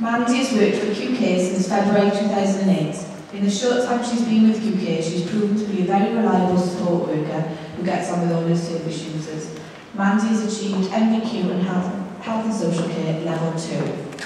Mandy has worked for QK since February 2008. In the short time she's been with QK, she's proven to be a very reliable support worker who gets on with all her service users. Mandy has achieved NVQ and health, health and social care level 2.